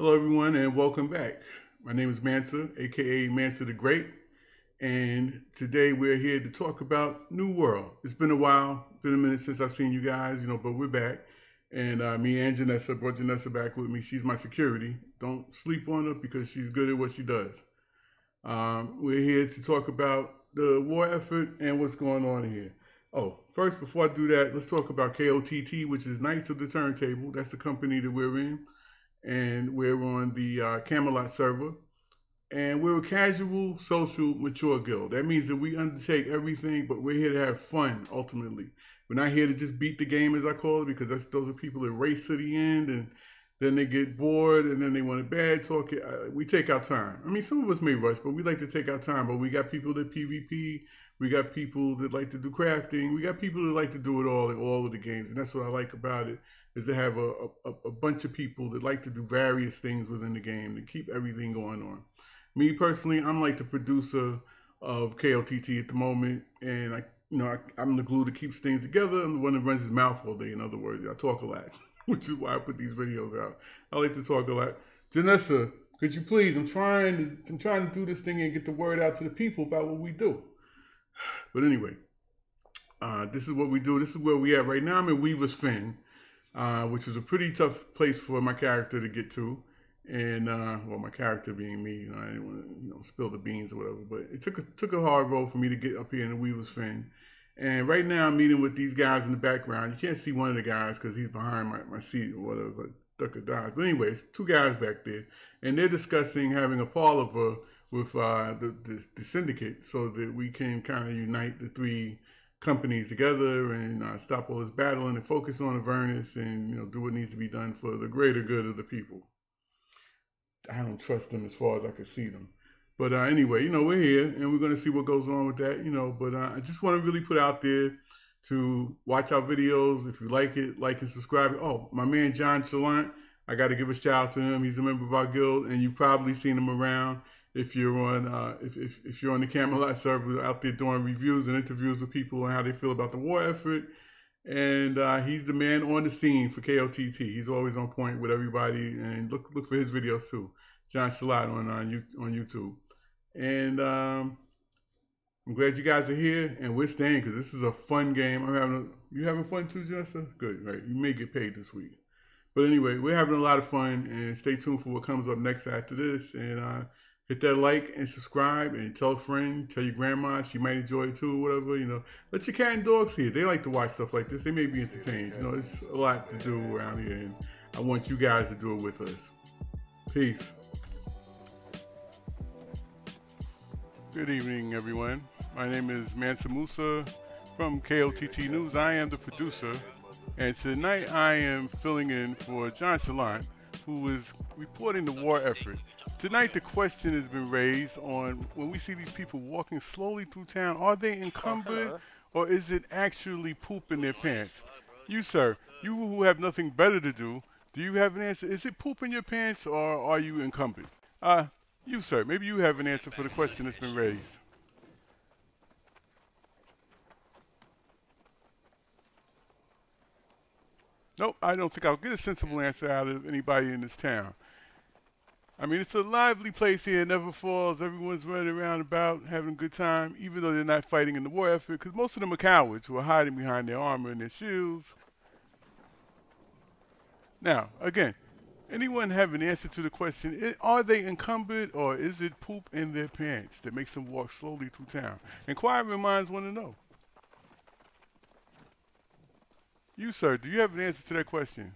Hello, everyone, and welcome back. My name is Mansa, aka Mansa the Great, and today we're here to talk about New World. It's been a while, been a minute since I've seen you guys, you know, but we're back. And uh, me and Janessa brought Janessa back with me. She's my security. Don't sleep on her because she's good at what she does. Um, we're here to talk about the war effort and what's going on here. Oh, first, before I do that, let's talk about KOTT, which is Knights of the Turntable. That's the company that we're in and we're on the uh, Camelot server. And we're a casual, social, mature guild. That means that we undertake everything, but we're here to have fun. Ultimately, we're not here to just beat the game, as I call it, because those are people that race to the end and then they get bored and then they want to bad talk it. We take our time. I mean, some of us may rush, but we like to take our time. But we got people that PvP. We got people that like to do crafting. We got people that like to do it all in all of the games, and that's what I like about it is to have a, a, a bunch of people that like to do various things within the game to keep everything going on. Me personally, I'm like the producer of KOTT at the moment, and I, you know, I, am the glue that keeps things together. I'm the one that runs his mouth all day. In other words, I talk a lot, which is why I put these videos out. I like to talk a lot. Janessa, could you please? I'm trying to, I'm trying to do this thing and get the word out to the people about what we do. But anyway, uh, this is what we do. This is where we at right now. I'm in Weaver's Fen uh, which is a pretty tough place for my character to get to. And uh, well, my character being me, you know, I didn't want to you know spill the beans or whatever. But it took a took a hard road for me to get up here in the Weaver's Fen. And right now, I'm meeting with these guys in the background. You can't see one of the guys because he's behind my, my seat or whatever. Duck or dies. But anyways, two guys back there, and they're discussing having a parlor with uh, the, the, the syndicate so that we can kind of unite the three companies together and uh, stop all this battling and focus on Avernus and you know do what needs to be done for the greater good of the people. I don't trust them as far as I can see them. But uh, anyway, you know, we're here and we're going to see what goes on with that, you know. But uh, I just want to really put out there to watch our videos. If you like it, like and subscribe. Oh, my man John Chalant, I got to give a shout out to him. He's a member of our guild, and you've probably seen him around if you're on uh, if, if, if you're on the Camelot server out there doing reviews and interviews with people on how they feel about the war effort. And uh, he's the man on the scene for KOTT. He's always on point with everybody. And look look for his videos too. John Shalat on on, on YouTube. And um, I'm glad you guys are here and we're staying because this is a fun game. I'm having a, you having fun too, Jessa? Good, right? You may get paid this week. But anyway, we're having a lot of fun and stay tuned for what comes up next after this. And uh, hit that like and subscribe and tell a friend, tell your grandma, she might enjoy it too, whatever, you know. Let your cat and dog see it. They like to watch stuff like this. They may be entertained. You know, it's a lot to do around here, and I want you guys to do it with us. Peace. Good evening, everyone. My name is Mansa Musa from KOTT News. I am the producer, and tonight I am filling in for John Salant, who is reporting the war effort Tonight, the question has been raised on when we see these people walking slowly through town, are they encumbered or is it actually poop in their pants? You, sir, you who have nothing better to do, do you have an answer? Is it poop in your pants or are you encumbered? Uh, you, sir, maybe you have an answer for the question that's been raised. Nope, I don't think I'll get a sensible answer out of anybody in this town. I mean, it's a lively place here. Never falls. Everyone's running around about, having a good time, even though they're not fighting in the war effort, because most of them are cowards who are hiding behind their armor and their shields. Now, again, anyone have an answer to the question, are they encumbered or is it poop in their pants that makes them walk slowly through town? Inquiring minds want to know. You, sir, do you have an answer to that question?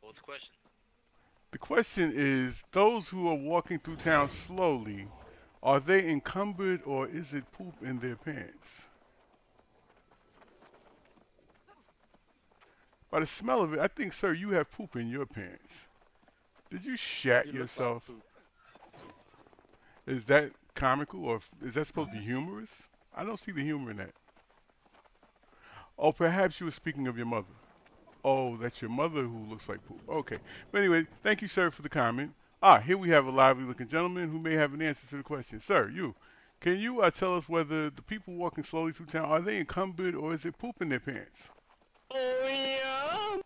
What's the question? The question is, those who are walking through town slowly, are they encumbered or is it poop in their pants? By the smell of it, I think, sir, you have poop in your pants. Did you shat you yourself? Like is that comical or is that supposed to be humorous? I don't see the humor in that. Oh, perhaps you were speaking of your mother. Oh, that's your mother who looks like poop. Okay. But anyway, thank you, sir, for the comment. Ah, here we have a lively looking gentleman who may have an answer to the question. Sir, you, Can you uh, tell us whether the people walking slowly through town are they encumbered or is it poop in their pants? Oh yeah.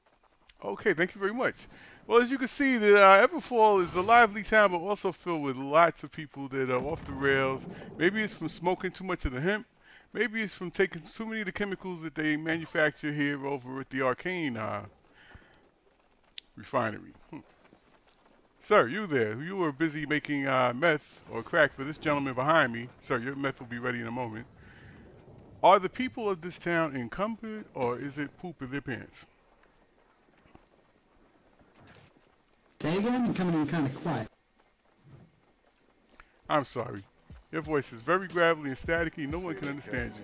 Okay, thank you very much. Well, as you can see, that uh, Everfall is a lively town, but also filled with lots of people that are off the rails. Maybe it's from smoking too much of the hemp. Maybe it's from taking too many of the chemicals that they manufacture here over at the Arcane uh, refinery. Hmm. Sir, you there. You were busy making uh, meth or crack for this gentleman behind me. Sir, your meth will be ready in a moment. Are the people of this town encumbered or is it poop in their pants? Say again? You're coming in kind of quiet. I'm sorry. Your voice is very gravelly and staticky. No one can understand you.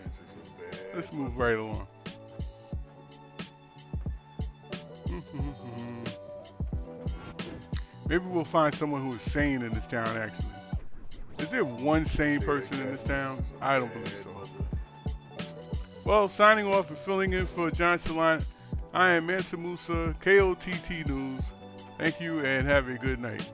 Let's move right along. Maybe we'll find someone who is sane in this town, actually. Is there one sane person in this town? I don't believe so. Well, signing off and filling in for John Salant, I am Mansa Musa, KOTT News. Thank you and have a good night.